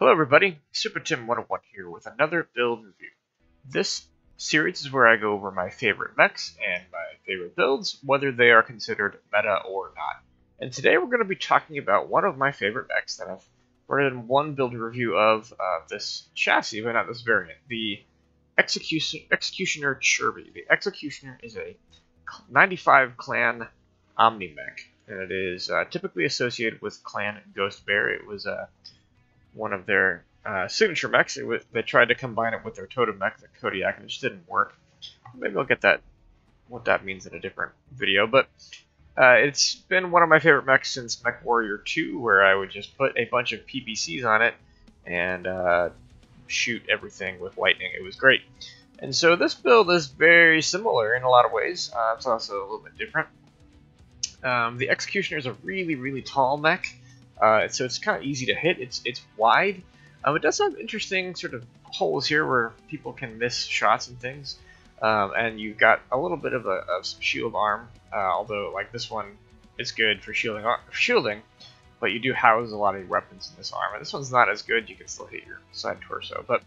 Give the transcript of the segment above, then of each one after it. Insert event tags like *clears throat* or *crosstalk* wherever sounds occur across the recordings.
Hello everybody, Super Tim 101 here with another build review. This series is where I go over my favorite mechs and my favorite builds, whether they are considered meta or not. And today we're going to be talking about one of my favorite mechs that I've written one build review of uh, this chassis, but not this variant, the Execution, Executioner Cherbie. The Executioner is a 95 clan Omni mech, and it is uh, typically associated with Clan Ghost Bear. It was uh, one of their uh, signature mechs. Was, they tried to combine it with their totem mech, the Kodiak, and it just didn't work. Maybe I'll get that what that means in a different video, but uh, it's been one of my favorite mechs since MechWarrior 2, where I would just put a bunch of PPCs on it and uh, shoot everything with lightning. It was great. And so this build is very similar in a lot of ways. Uh, it's also a little bit different. Um, the Executioner is a really, really tall mech, uh, so it's kind of easy to hit. It's it's wide. Um, it does have interesting sort of holes here where people can miss shots and things. Um, and you've got a little bit of a of shield arm, uh, although like this one is good for shielding, shielding, but you do house a lot of weapons in this arm. And this one's not as good. You can still hit your side torso, but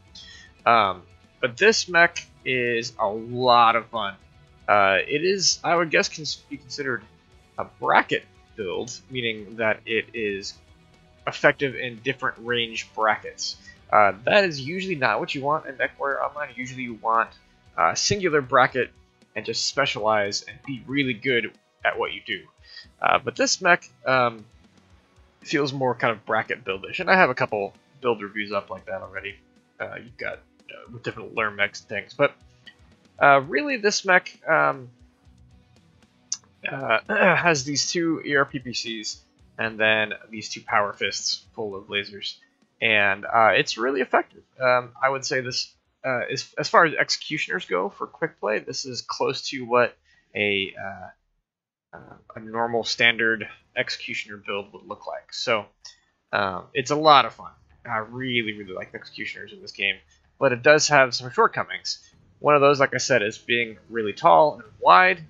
um, but this mech is a lot of fun. Uh, it is, I would guess, can be considered a bracket build, meaning that it is effective in different range brackets. Uh, that is usually not what you want in MechWarrior Online. Usually you want a singular bracket and just specialize and be really good at what you do. Uh, but this mech um, feels more kind of bracket buildish, and I have a couple build reviews up like that already. Uh, you've got uh, with different LRM mechs and things, but uh, really this mech um, uh, *clears throat* has these two ERPPCs and then these two power fists full of lasers, and uh, it's really effective. Um, I would say this, uh, is, as far as executioners go for quick play, this is close to what a uh, a normal standard executioner build would look like. So um, it's a lot of fun. I really, really like executioners in this game, but it does have some shortcomings. One of those, like I said, is being really tall and wide,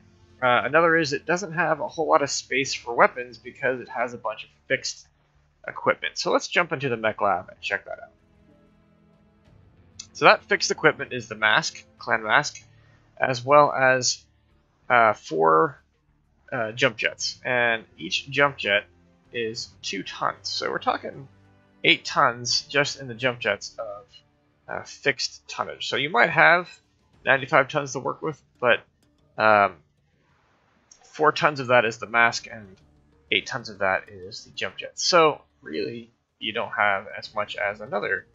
uh, another is it doesn't have a whole lot of space for weapons because it has a bunch of fixed equipment. So let's jump into the mech lab and check that out. So that fixed equipment is the mask, clan mask, as well as uh, four uh, jump jets. And each jump jet is two tons. So we're talking eight tons just in the jump jets of uh, fixed tonnage. So you might have 95 tons to work with, but um, four tons of that is the mask, and eight tons of that is the jump jet. So really, you don't have as much as another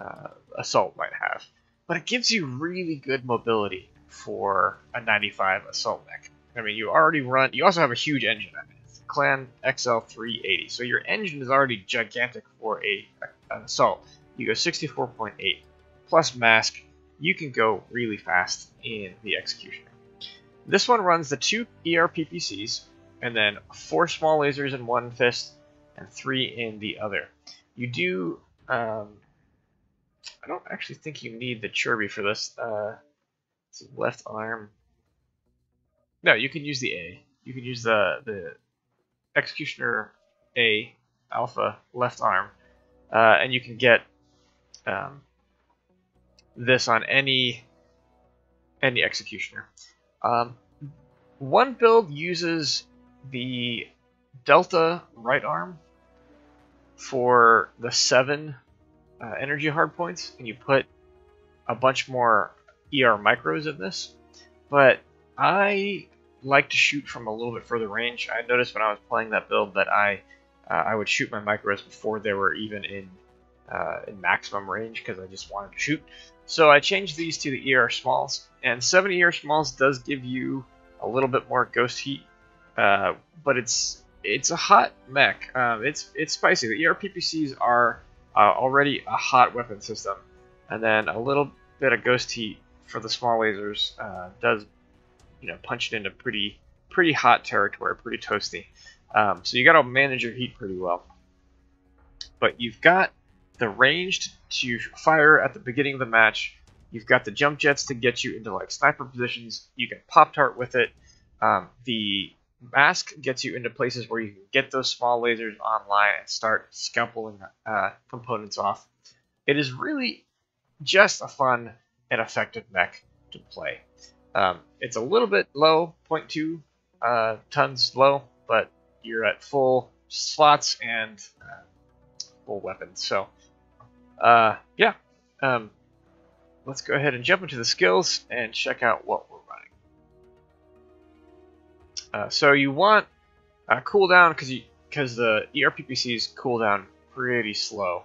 uh, assault might have, but it gives you really good mobility for a 95 assault mech. I mean, you already run. You also have a huge engine. I mean, it's Clan XL380, so your engine is already gigantic for a, an assault. You go 64.8 plus mask. You can go really fast in the executioner. This one runs the two ERPPCs, and then four small lasers in one fist, and three in the other. You do, um, I don't actually think you need the Cherbie for this. Uh, left arm. No, you can use the A. You can use the, the Executioner A Alpha left arm, uh, and you can get um, this on any any Executioner. Um, one build uses the Delta right arm for the seven uh, energy hardpoints, and you put a bunch more ER micros in this. But I like to shoot from a little bit further range. I noticed when I was playing that build that I uh, I would shoot my micros before they were even in uh, in maximum range because I just wanted to shoot. So I changed these to the ER smalls, and 70 ER smalls does give you a little bit more ghost heat, uh, but it's it's a hot mech. Um, it's it's spicy. The ERPPCs are uh, already a hot weapon system, and then a little bit of ghost heat for the small lasers uh, does you know punch it into pretty pretty hot territory, pretty toasty. Um, so you got to manage your heat pretty well. But you've got the ranged to fire at the beginning of the match. You've got the jump jets to get you into like sniper positions. You can pop tart with it. Um, the mask gets you into places where you can get those small lasers online and start scalping uh, components off. It is really just a fun and effective mech to play. Um, it's a little bit low, 0.2 uh, tons low, but you're at full slots and uh, full weapons. So, uh, yeah, um, let's go ahead and jump into the skills and check out what we're running. Uh, so you want a cooldown because you because the ERPPC's cooldown pretty slow,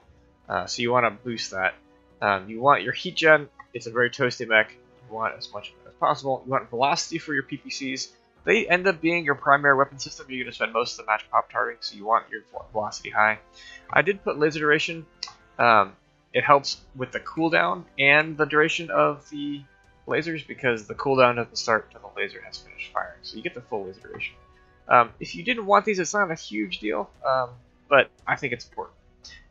uh, so you want to boost that. Um, you want your heat gen. It's a very toasty mech. You want as much as possible. You want velocity for your PPCs. They end up being your primary weapon system. You're going to spend most of the match pop tarting, so you want your velocity high. I did put laser duration. Um, it helps with the cooldown and the duration of the lasers because the cooldown doesn't start until the laser has finished firing, so you get the full laser duration. Um, if you didn't want these, it's not a huge deal, um, but I think it's important.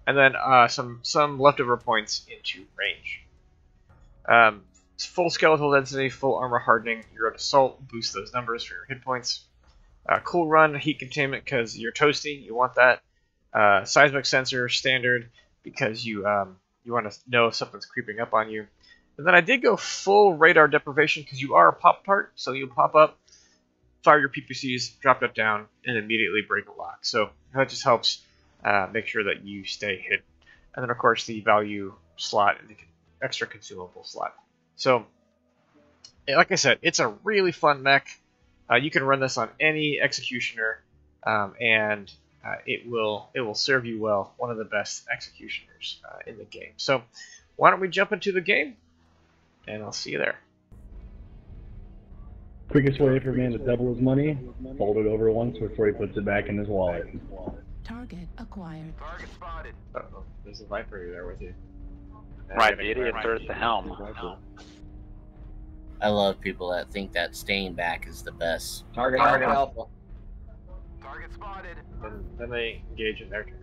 And then uh, some some leftover points into range. Um, full skeletal density, full armor hardening. You're at assault, boost those numbers for your hit points. Uh, cool run, heat containment because you're toasty, you want that. Uh, seismic sensor, standard because you um, you want to know if something's creeping up on you. And then I did go full radar deprivation because you are a pop tart, so you pop up, fire your PPCs, drop that down, and immediately break a lock. So that just helps uh, make sure that you stay hidden. And then of course the value slot and the extra consumable slot. So like I said, it's a really fun mech. Uh, you can run this on any executioner, um, and uh, it will it will serve you well. One of the best executioners uh, in the game. So why don't we jump into the game, and I'll see you there. Quickest way for a man to double his money: fold it over once before he puts it back in his wallet. Target acquired. Target spotted. Uh oh, there's a Viper there with you. Right, the idiot are at the helm. I love people that think that staying back is the best. Target, Target alpha. Target spotted. Then, then they engage in their turns.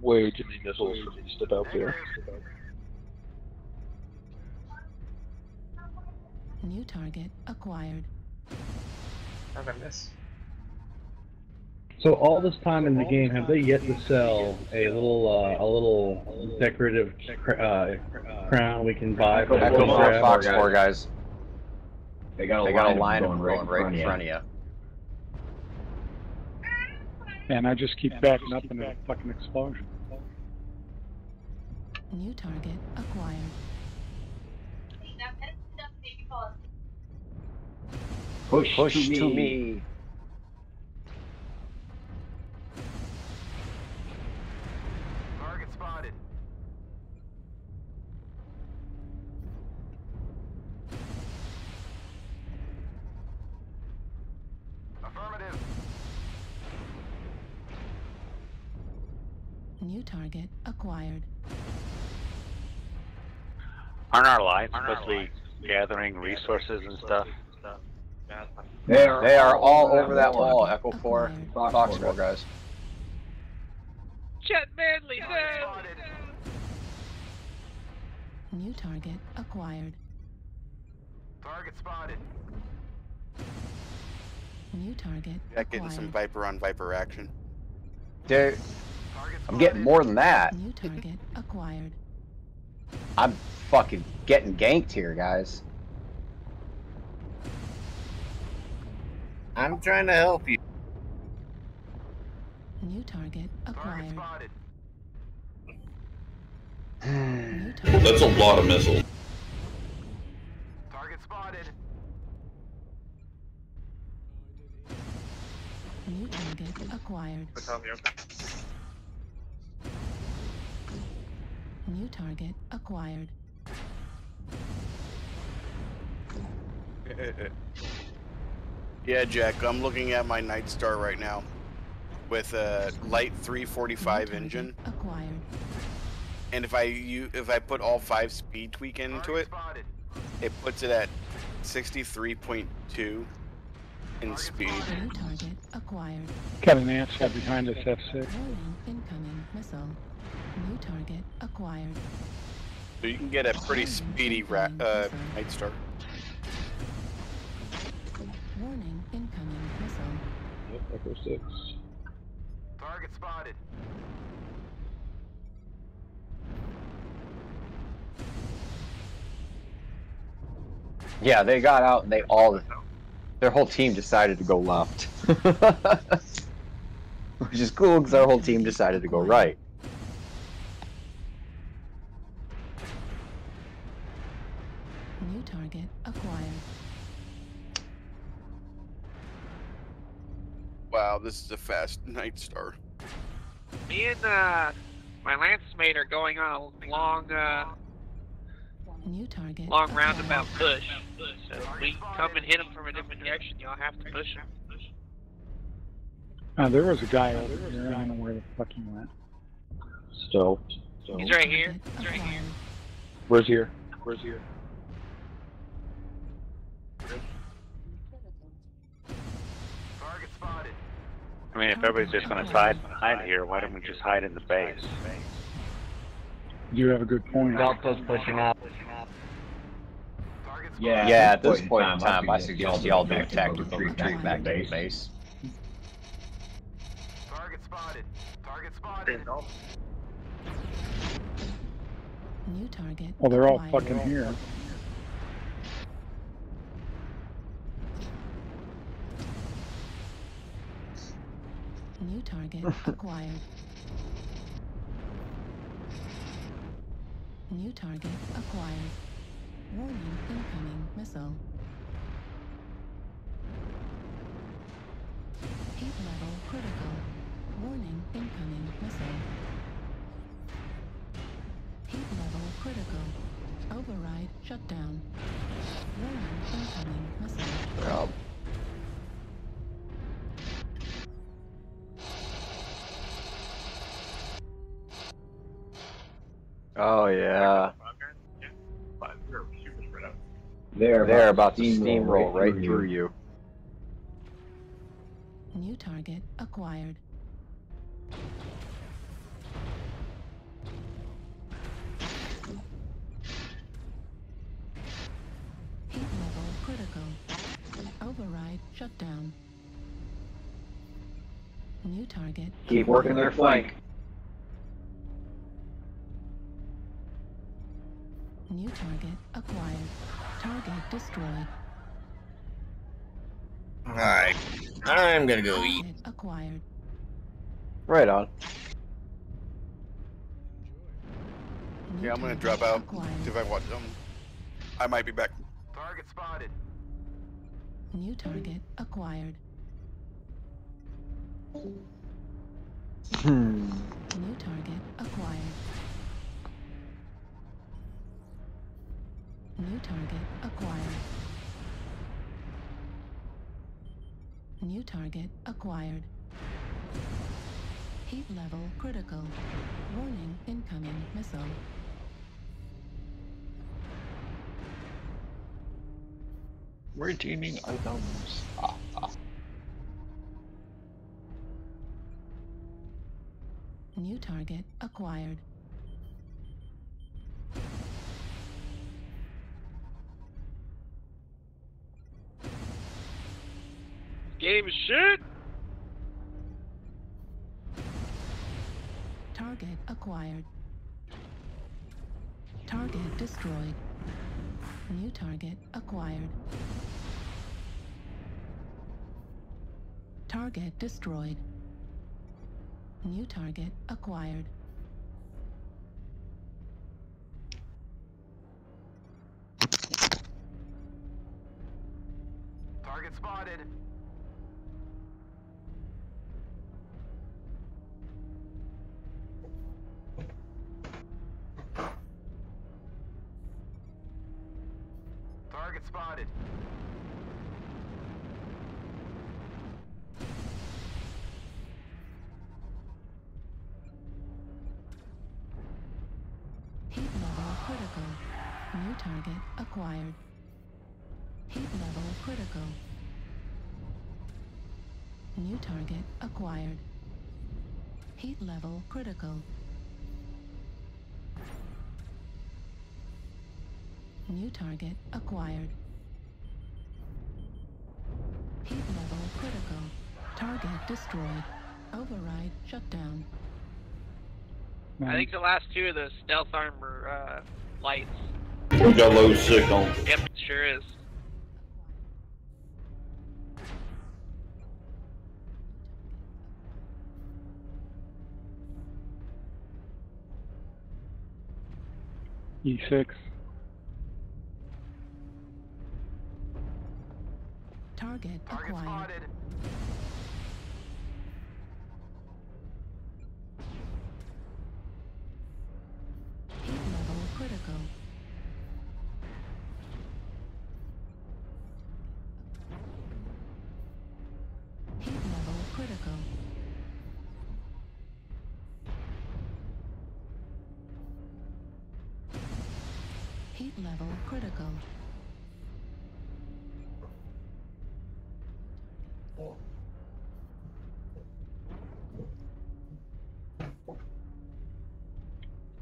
Way too many missiles for me to step out there. New target acquired. How did I miss? So all this time in the game, have they yet to sell a little uh, a little decorative cr- uh, crown we can buy for Echo the Fox, grab? Fox 4, guys. They got a They line, got a line of of them them going right in front of you. Man, I just keep backing up into a fucking explosion. New target acquired. Push, Push to, to me. New target acquired. Aren't our lives supposed to be gathering resources and stuff? They are, They are all over that Target wall, Echo 4, acquired. Fox Fox 4, 4, guys. Target spotted. New target acquired. Target spotted. New target Yeah, getting some. Viper on Viper action. Dude, Target I'm getting more than that. New target acquired. I'm fucking getting ganked here, guys. I'm trying to help you. New target Target acquired. spotted. *sighs* Target That's a lot of missiles. Target spotted. New target acquired. New target acquired. *laughs* yeah, Jack, I'm looking at my Nightstar right now with a light 345 engine, Acquired. and if I you if I put all five speed tweak into it, it puts it at 63.2 in speed. New target acquired. Got an answer behind us, F6. Warning incoming missile. New target acquired. So you can get a pretty speedy ra- uh, Nightstar. Echo 6. Target spotted. Yeah, they got out and they all, their whole team decided to go left. *laughs* Which is cool because our whole team decided to go right. Wow, this is a fast *laughs* Nightstar. Me and uh, my lance mate are going on a long, uh, New target. long roundabout push. So if we come and hit them from a different direction, y'all have to push them. Uh, there was a guy over here. I don't know where the fuck he went. Still. He's right here. He's right here. Where's here? Where's here? Mean, if everybody's just gonna hide hide here, why don't we just hide in the base? You have a good point. Delta's pushing up. Yeah, Yeah, at this point in time, I suggest y'all do a tactical retreat back to the base. Target spotted. Target spotted. New target. Well, they're all fucking here. New target *laughs* acquired. New target acquired. Warning incoming missile. Heat level critical. Warning incoming missile. Heat level critical. Override shutdown. Warning incoming missile. Yep. Oh yeah, They're, they're about to steamroll right through you. New target acquired. Heat level critical. Override shutdown. New target. Keep working their flank. New target acquired. Target destroyed. Alright. I'm gonna go eat. Acquired. Right on. New Yeah, I'm gonna drop out. Acquired. See if I watch them. I might be back. Target spotted. New target acquired. Hmm. New target acquired. New target acquired. New target acquired. Heat level critical. Warning incoming missile. Redeeming items. Ah, ah. New target acquired. Game is shit. Target acquired. Target destroyed. New target acquired. Target destroyed. New target acquired. Target spotted. Spotted. Heat level critical. New target acquired. Heat level critical. New target acquired. Heat level critical. New target acquired. Heat level critical. Target destroyed. Override shut down. I think the last two are the stealth armor uh, lights. We got low signal. Yep, sure is. E6. Target Target acquired. spotted.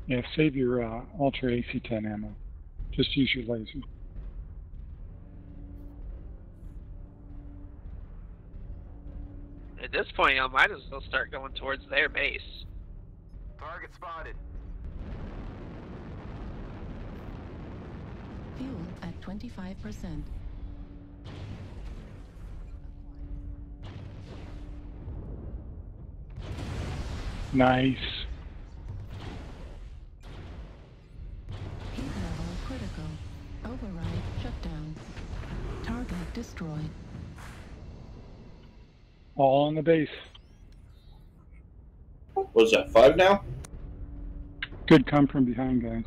Yeah, save your uh, Ultra AC-10 ammo. Just use your laser. At this point, I might as well start going towards their base. Target spotted. Fuel at 25%. Nice. Heat level critical. Override shut down. Target destroyed. All on the base. What's that, five now? Good come from behind, guys.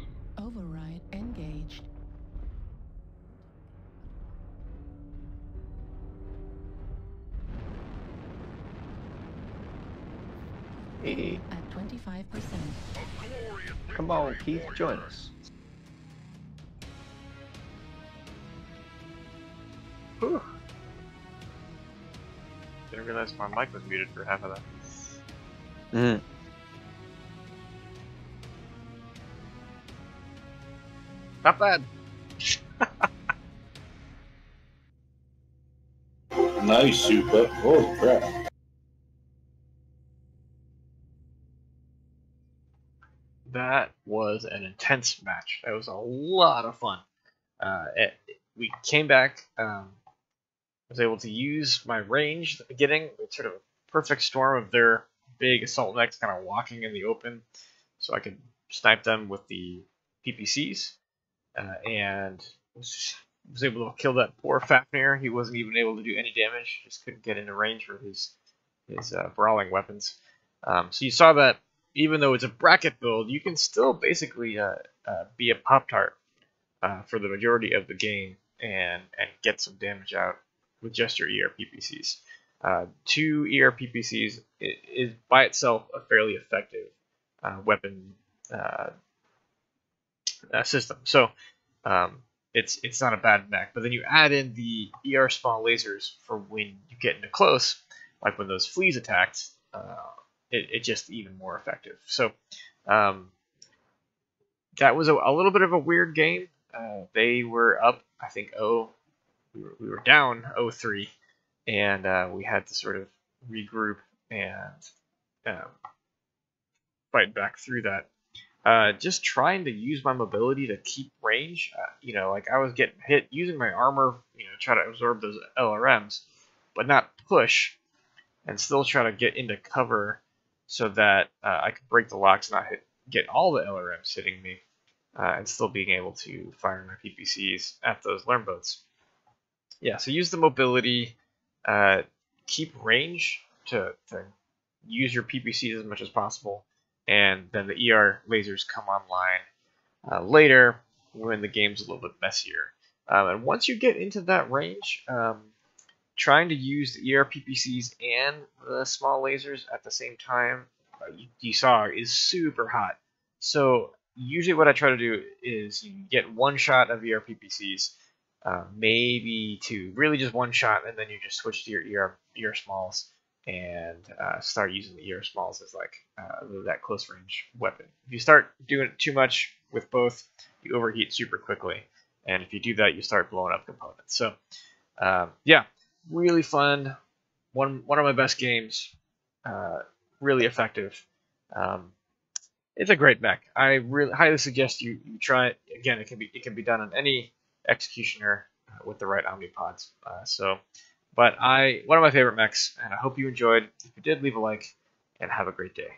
Hey, At 25%. come on, Keith, join us. Whew. Didn't realize my mic was muted for half of that. Mm. Not bad. *laughs* Nice super. Holy crap. Intense match. That was a lot of fun. Uh, it, we came back. Um, was able to use my range at the beginning. Sort of a perfect storm of their big assault mechs kind of walking in the open, so I could snipe them with the PPCs, uh, and was, was able to kill that poor Fafnir. He wasn't even able to do any damage. Just couldn't get into range for his his uh, brawling weapons. Um, so you saw that even though it's a bracket build, you can still basically uh, uh, be a Pop Tart uh, for the majority of the game and and get some damage out with just your ERPPCs. Uh, two ERPPCs is by itself a fairly effective uh, weapon uh, system. So um, it's it's not a bad mech. But then you add in the ER small lasers for when you get into close, like when those fleas attacked. Uh, it, it just even more effective. So um, that was a, a little bit of a weird game. Uh, they were up, I think, oh, we were, we were down 0-3, and uh, we had to sort of regroup and um, fight back through that. Uh, just trying to use my mobility to keep range. Uh, you know, like I was getting hit using my armor, you know, try to absorb those LRMs, but not push, and still try to get into cover so that uh, I could break the locks, and not hit, get all the LRMs hitting me, uh, and still being able to fire my PPCs at those LRM boats. Yeah, so use the mobility, uh, keep range to, to use your PPCs as much as possible, and then the ER lasers come online uh, later when the game's a little bit messier. Um, and once you get into that range, um, trying to use the ER PPCs and the small lasers at the same time, uh, you, you saw, is super hot. So usually what I try to do is get one shot of ER PPCs, uh, maybe two, really just one shot, and then you just switch to your ER, ER smalls and uh, start using the ER smalls as like uh, that close range weapon. If you start doing it too much with both, you overheat super quickly, and if you do that, you start blowing up components. So um, yeah, really fun, one one of my best games. Uh, really effective. Um, it's a great mech. I really highly suggest you, you try it. Again, it can be it can be done on any executioner uh, with the right omnipods. Uh, so, but I one of my favorite mechs, and I hope you enjoyed. If you did, leave a like, and have a great day.